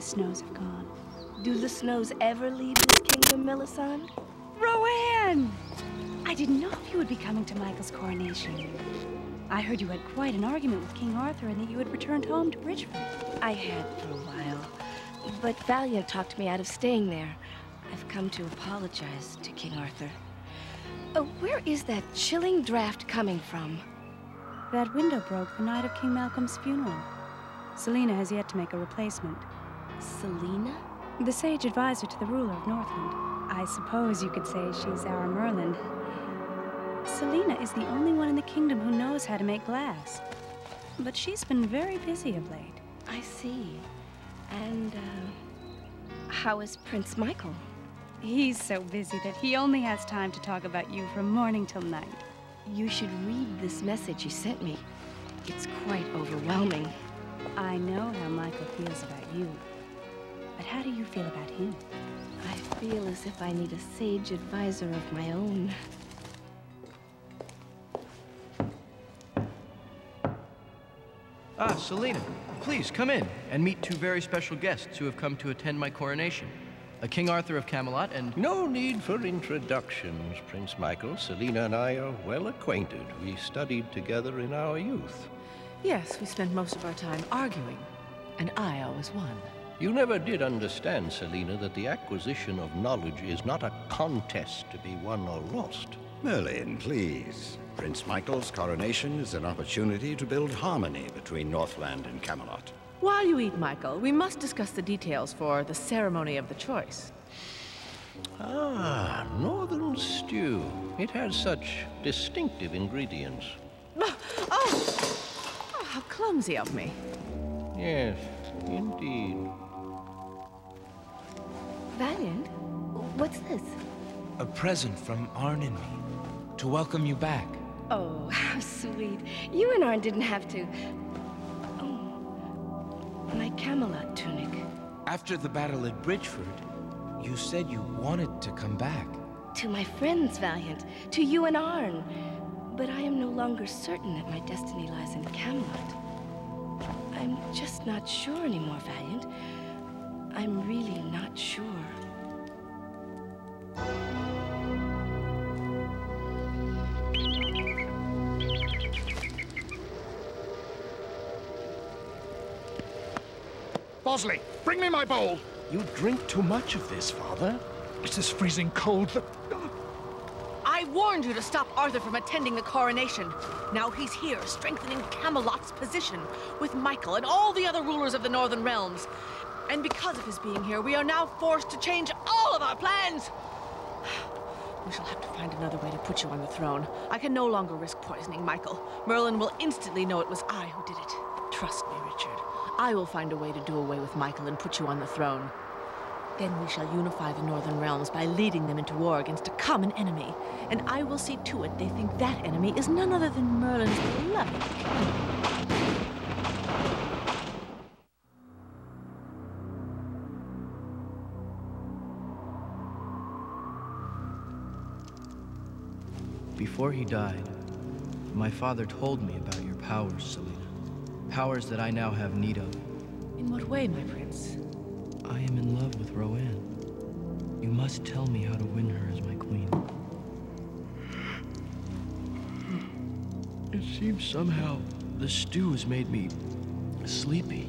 the snows have gone. Do the snows ever leave this kingdom, Melisande? Rowanne! I didn't know if you would be coming to Michael's coronation. I heard you had quite an argument with King Arthur and that you had returned home to Bridgeford. I had for a while, but Valiant talked me out of staying there. I've come to apologize to King Arthur. Uh, where is that chilling draft coming from? That window broke the night of King Malcolm's funeral. Selena has yet to make a replacement. Selena? The sage advisor to the ruler of Northland. I suppose you could say she's our Merlin. Selena is the only one in the kingdom who knows how to make glass. But she's been very busy of late. I see. And, uh, how is Prince Michael? He's so busy that he only has time to talk about you from morning till night. You should read this message you sent me. It's quite overwhelming. I know how Michael feels about you. But how do you feel about him? I feel as if I need a sage advisor of my own. Ah, Selena, please come in and meet two very special guests who have come to attend my coronation. A King Arthur of Camelot and... No need for introductions, Prince Michael. Selena and I are well acquainted. We studied together in our youth. Yes, we spent most of our time arguing, and I always won. You never did understand, Selena, that the acquisition of knowledge is not a contest to be won or lost. Merlin, please. Prince Michael's coronation is an opportunity to build harmony between Northland and Camelot. While you eat, Michael, we must discuss the details for the ceremony of the choice. Ah, northern stew. It has such distinctive ingredients. Oh, oh how clumsy of me. Yes, indeed. Valiant? What's this? A present from Arn and me to welcome you back. Oh, how sweet. You and Arn didn't have to. Oh, my Camelot tunic. After the battle at Bridgeford, you said you wanted to come back. To my friends, Valiant. To you and Arn. But I am no longer certain that my destiny lies in Camelot. I'm just not sure anymore, Valiant. I'm really not sure. Bosley, bring me my bowl. You drink too much of this, Father. It is freezing cold. The... I warned you to stop Arthur from attending the coronation. Now he's here, strengthening Camelot's position with Michael and all the other rulers of the Northern Realms. And because of his being here, we are now forced to change all of our plans. We shall have to find another way to put you on the throne. I can no longer risk poisoning Michael. Merlin will instantly know it was I who did it. Trust me, Richard. I will find a way to do away with Michael and put you on the throne. Then we shall unify the Northern Realms by leading them into war against a common enemy. And I will see to it they think that enemy is none other than Merlin's beloved. Before he died, my father told me about your powers, Selena. Powers that I now have need of. In what way, my prince? I am in love with Rowanne. You must tell me how to win her as my queen. It seems somehow the stew has made me sleepy.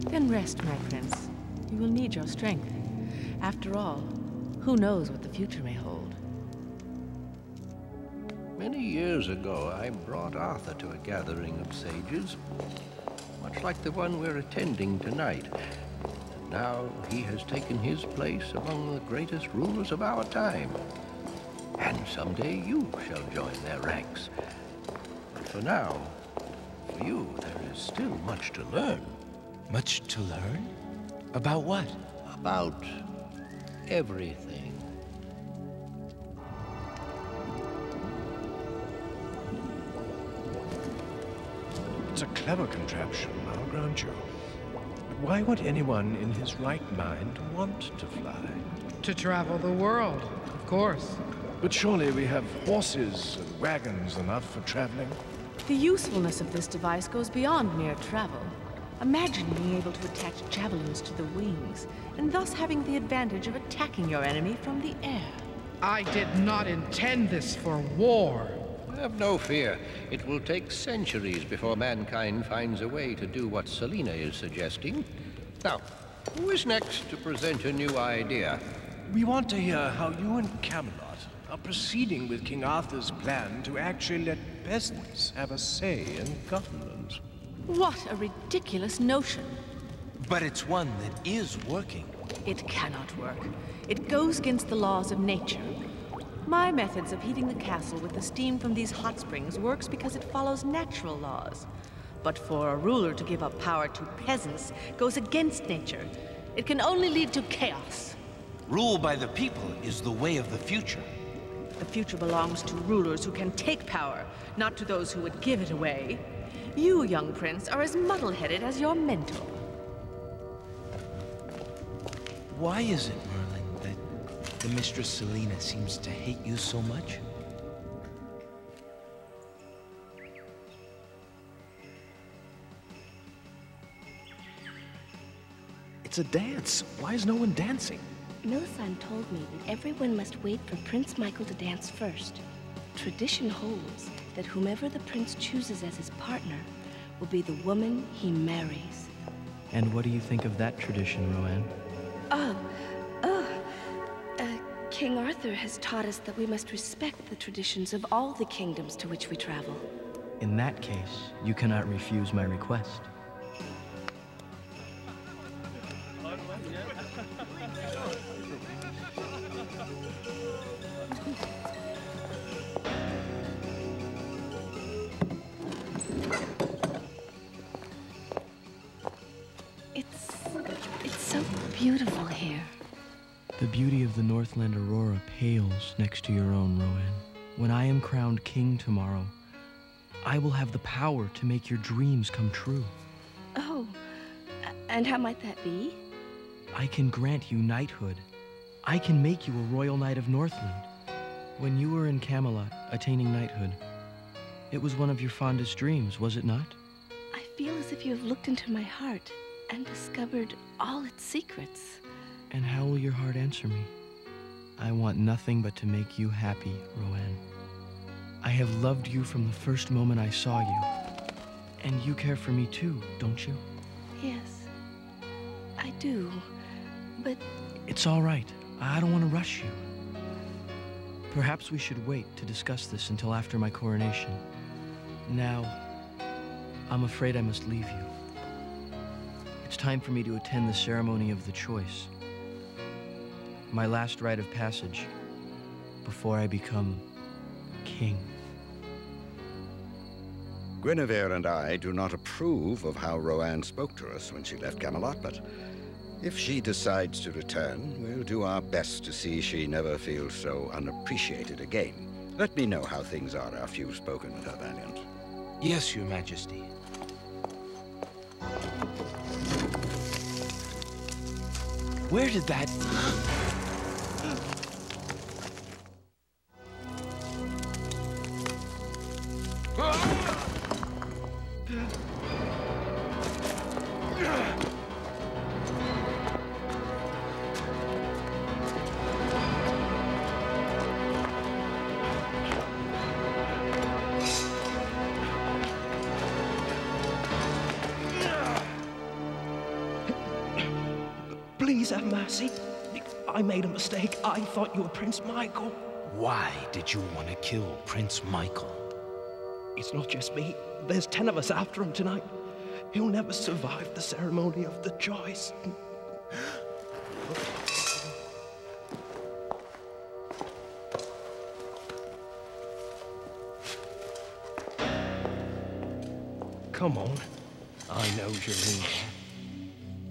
Then rest, my prince. You will need your strength. After all, who knows what the future may hold? Many years ago, I brought Arthur to a gathering of sages, much like the one we're attending tonight. And now he has taken his place among the greatest rulers of our time. And someday you shall join their ranks. But for now, for you, there is still much to learn. Much to learn? About what? About everything. It's a clever contraption, I'll grant you. But why would anyone in his right mind want to fly? To travel the world, of course. But surely we have horses and wagons enough for traveling. The usefulness of this device goes beyond mere travel. Imagine being able to attach javelins to the wings, and thus having the advantage of attacking your enemy from the air. I did not intend this for war. Have no fear. It will take centuries before mankind finds a way to do what Selena is suggesting. Now, who is next to present a new idea? We want to hear how you and Camelot are proceeding with King Arthur's plan to actually let peasants have a say in government. What a ridiculous notion. But it's one that is working. It cannot work. It goes against the laws of nature. My methods of heating the castle with the steam from these hot springs works because it follows natural laws. But for a ruler to give up power to peasants goes against nature. It can only lead to chaos. Rule by the people is the way of the future. The future belongs to rulers who can take power, not to those who would give it away. You, young prince, are as muddle-headed as your mentor. Why is it, the Mistress Selena seems to hate you so much? It's a dance. Why is no one dancing? Melisande told me that everyone must wait for Prince Michael to dance first. Tradition holds that whomever the prince chooses as his partner will be the woman he marries. And what do you think of that tradition, Rowanne? Oh, ah, King Arthur has taught us that we must respect the traditions of all the kingdoms to which we travel. In that case, you cannot refuse my request. Beauty of the Northland Aurora pales next to your own, Rowanne. When I am crowned king tomorrow, I will have the power to make your dreams come true. Oh, and how might that be? I can grant you knighthood. I can make you a royal knight of Northland. When you were in Camelot, attaining knighthood, it was one of your fondest dreams, was it not? I feel as if you have looked into my heart and discovered all its secrets. And how will your heart answer me? I want nothing but to make you happy, Rowanne. I have loved you from the first moment I saw you. And you care for me too, don't you? Yes, I do. But It's all right. I don't want to rush you. Perhaps we should wait to discuss this until after my coronation. Now, I'm afraid I must leave you. It's time for me to attend the ceremony of the choice. My last rite of passage before I become king. Guinevere and I do not approve of how Rowanne spoke to us when she left Camelot, but if she decides to return, we'll do our best to see she never feels so unappreciated again. Let me know how things are after you've spoken with her, Valiant. Yes, Your Majesty. Where did that... Please have mercy. I made a mistake. I thought you were Prince Michael. Why did you want to kill Prince Michael? It's not just me. There's ten of us after him tonight. He'll never survive the ceremony of the choice. Come on. I know Jelena.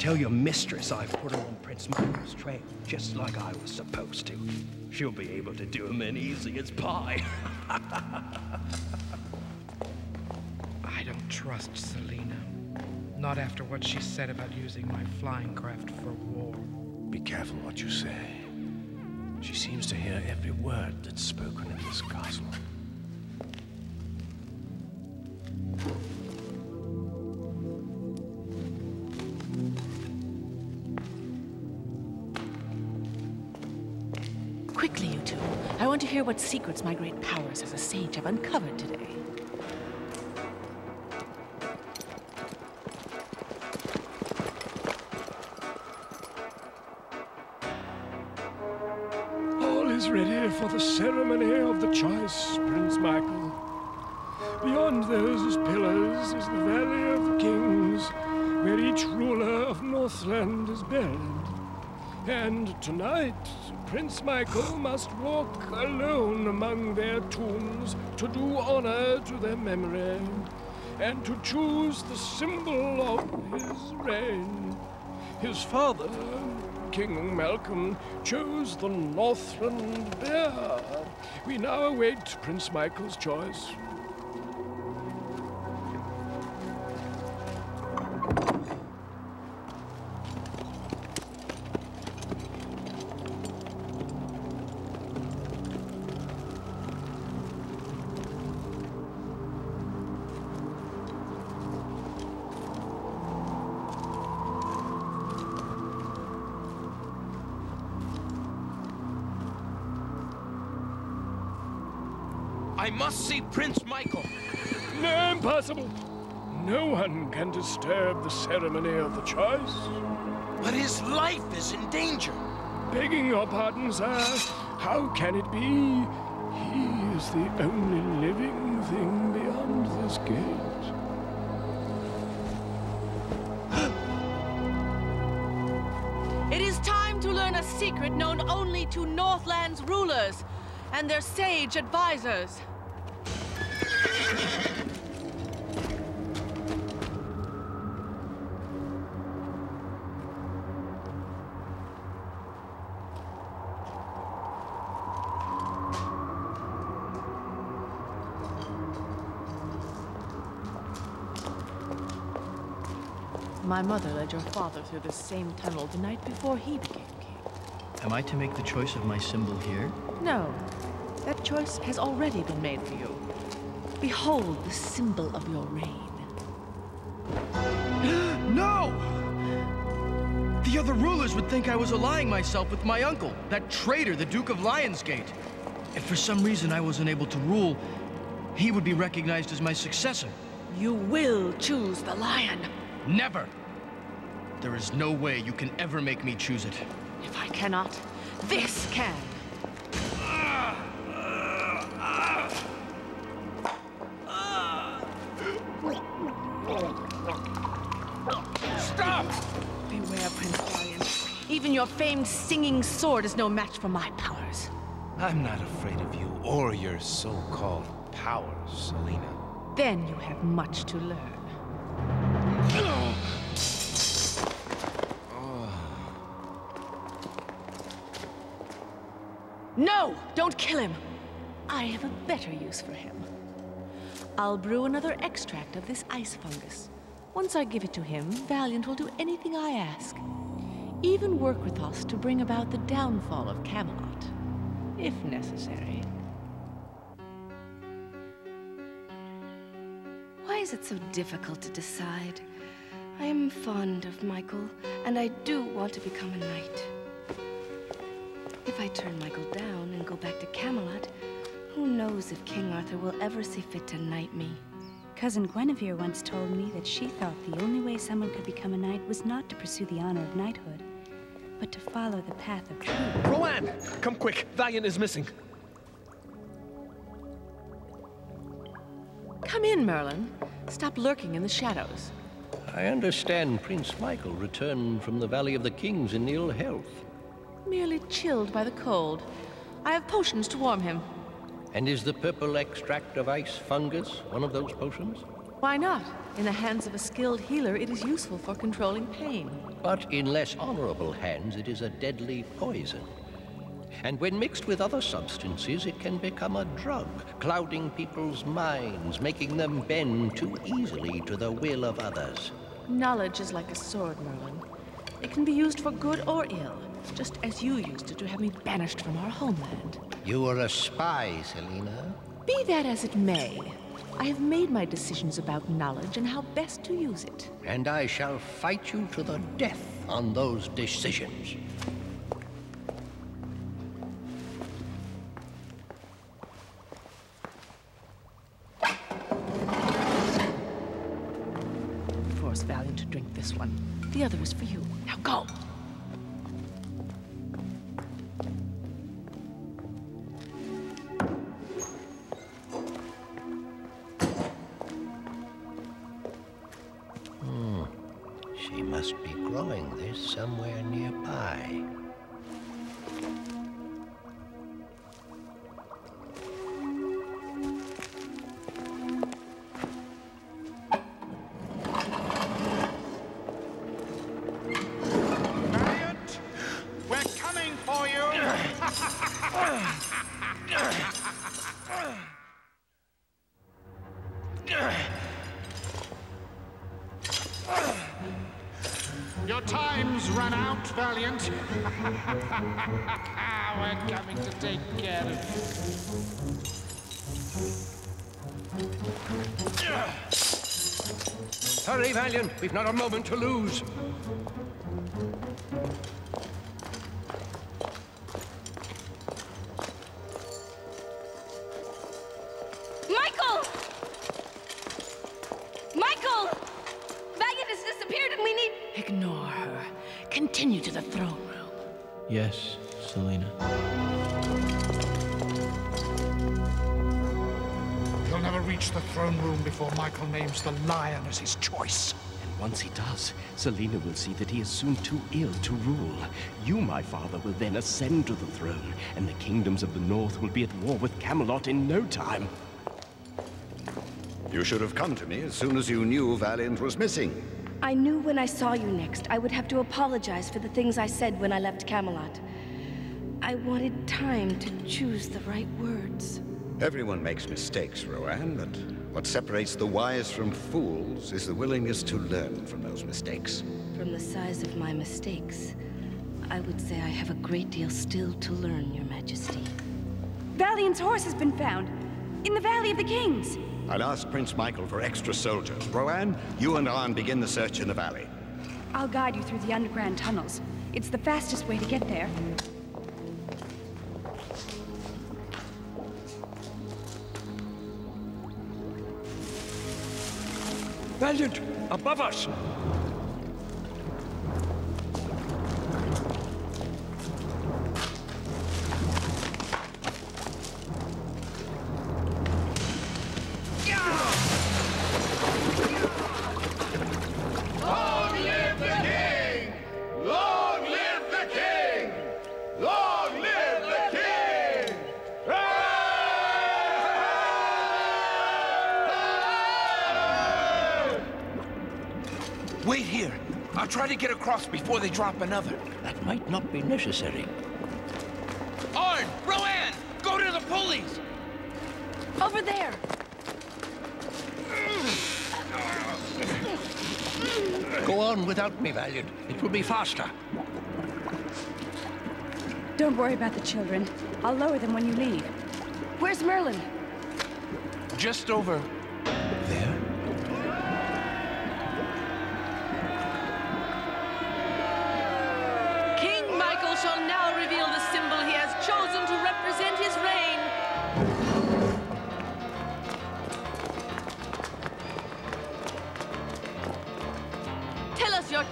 Tell your mistress I've put her on Prince Michael's trail, just like I was supposed to. She'll be able to do him in easy as pie. I don't trust Selena. Not after what she said about using my flying craft for war. Be careful what you say. She seems to hear every word that's spoken in this castle. What secrets my great powers as a sage have uncovered today. All is ready for the ceremony of the choice, Prince Michael. Beyond those pillars is the Valley of Kings, where each ruler of Northland is buried. And tonight, Prince Michael must walk alone among their tombs to do honor to their memory and to choose the symbol of his reign. His father, King Malcolm, chose the Northland Bear. We now await Prince Michael's choice. Must see Prince Michael. No, impossible. No one can disturb the ceremony of the choice. But his life is in danger. Begging your pardon, sir, how can it be? He is the only living thing beyond this gate. It is time to learn a secret known only to Northland's rulers and their sage advisors. My mother led your father through this same tunnel the night before he became king. Am I to make the choice of my symbol here? No, that choice has already been made for you. Behold the symbol of your reign. no! The other rulers would think I was allying myself with my uncle, that traitor, the Duke of Lionsgate. If for some reason I wasn't able to rule, he would be recognized as my successor. You will choose the lion. Never! There is no way you can ever make me choose it. If I cannot, this can. Stop! Beware, Prince Valiant. Even your famed singing sword is no match for my powers. I'm not afraid of you or your so-called powers, Selena. Then you have much to learn. No! Don't kill him! I have a better use for him. I'll brew another extract of this ice fungus. Once I give it to him, Valiant will do anything I ask. Even work with us to bring about the downfall of Camelot, if necessary. Why is it so difficult to decide? I am fond of Michael, and I do want to become a knight. If I turn Michael down and go back to Camelot, who knows if King Arthur will ever see fit to knight me? Cousin Guinevere once told me that she thought the only way someone could become a knight was not to pursue the honor of knighthood, but to follow the path of truth. Rowanne! Come quick! Valiant is missing. Come in, Merlin. Stop lurking in the shadows. I understand Prince Michael returned from the Valley of the Kings in ill health. Merely chilled by the cold. I have potions to warm him. And is the purple extract of ice fungus one of those potions? Why not? In the hands of a skilled healer, it is useful for controlling pain. But in less honorable hands, it is a deadly poison. And when mixed with other substances, it can become a drug, clouding people's minds, making them bend too easily to the will of others. Knowledge is like a sword, Merlin. It can be used for good or ill, just as you used to, to have me banished from our homeland. You were a spy, Selena. Be that as it may, I have made my decisions about knowledge and how best to use it. And I shall fight you to the death on those decisions. Force Valiant to drink this one. The other is for you. Now go! Your time's run out, Valiant. we're coming to take care of you. Hurry, Valiant. We've not a moment to lose. Yes, Selena. He'll never reach the throne room before Michael names the lion as his choice. And once he does, Selena will see that he is soon too ill to rule. You, my father, will then ascend to the throne, and the kingdoms of the north will be at war with Camelot in no time. You should have come to me as soon as you knew Valiant was missing. I knew when I saw you next, I would have to apologize for the things I said when I left Camelot. I wanted time to choose the right words. Everyone makes mistakes, Rowanne, but what separates the wise from fools is the willingness to learn from those mistakes. From the size of my mistakes, I would say I have a great deal still to learn, Your Majesty. Valiant's horse has been found in the Valley of the Kings. I'll ask Prince Michael for extra soldiers. Rowanne, you and Arn begin the search in the valley. I'll guide you through the underground tunnels. It's the fastest way to get there. Valiant, above us! Here. I'll try to get across before they drop another. That might not be necessary. Arn! Rowanne! Go to the pulleys! Over there! Go on without me, Valiant. It will be faster. Don't worry about the children. I'll lower them when you leave. Where's Merlin? Just over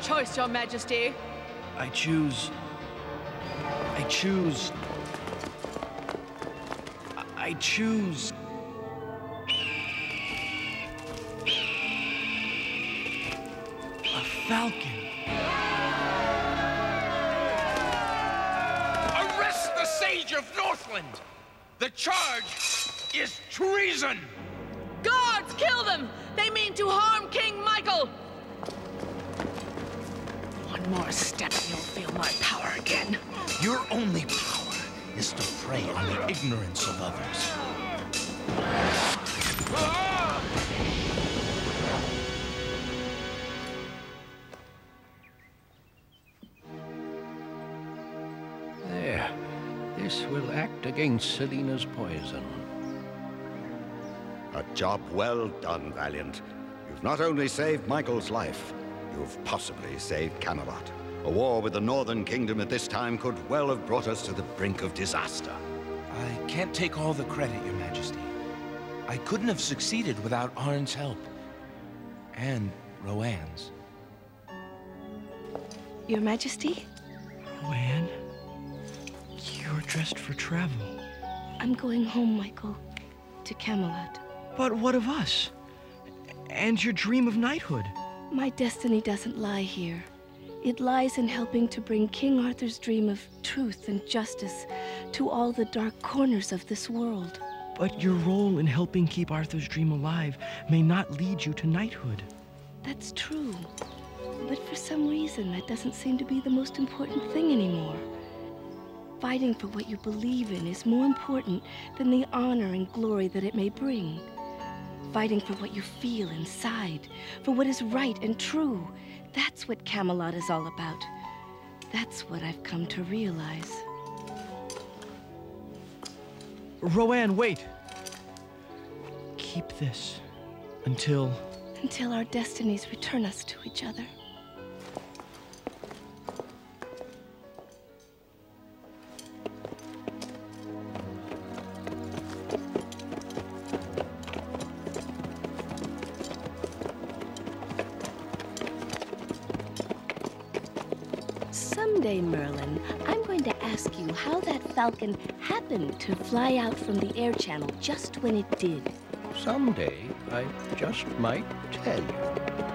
choice, your majesty. I choose. I choose. I- I choose. A falcon. Arrest the Sage of Northland! The charge is treason! Guards, kill them! They mean to harm King Michael! One more step and you'll feel my power again. Your only power is to prey on the ignorance of others. There. This will act against Selena's poison. A job well done, Valiant. You've not only saved Michael's life, you've possibly saved Camelot. A war with the Northern Kingdom at this time could well have brought us to the brink of disaster. I can't take all the credit, Your Majesty. I couldn't have succeeded without Arn's help. And Rowanne's. Your Majesty? Rowanne, you're dressed for travel. I'm going home, Michael. To Camelot. But what of us? And your dream of knighthood? My destiny doesn't lie here. It lies in helping to bring King Arthur's dream of truth and justice to all the dark corners of this world. But your role in helping keep Arthur's dream alive may not lead you to knighthood. That's true. But for some reason, that doesn't seem to be the most important thing anymore. Fighting for what you believe in is more important than the honor and glory that it may bring. Fighting for what you feel inside, for what is right and true. That's what Camelot is all about. That's what I've come to realize. Rowanne, wait! Keep this until. Until our destinies return us to each other. Falcon happened to fly out from the air channel just when it did. Someday, I just might tell you.